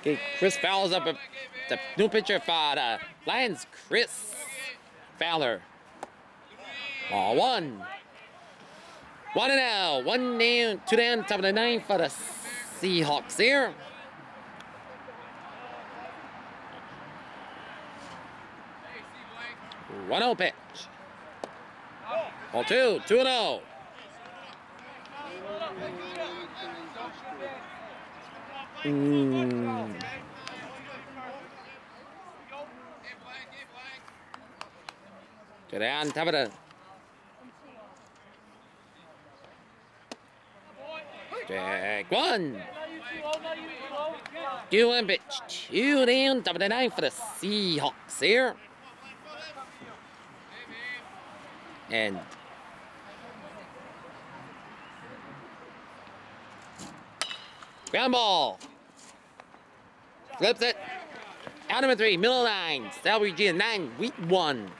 Okay, Chris fouls up a, the new pitcher for the Lyons, Chris Fowler. Ball one. One and out. One down, two down, top of the ninth for the Seahawks here. One zero pitch. Ball two, two and oh. Ooh. Down, top of the. Jack one. Two and pitch. Two down, of the ninth for the Seahawks here. And ground ball. Flips it. Out number three, middle nine. Salve Regina nine, week one.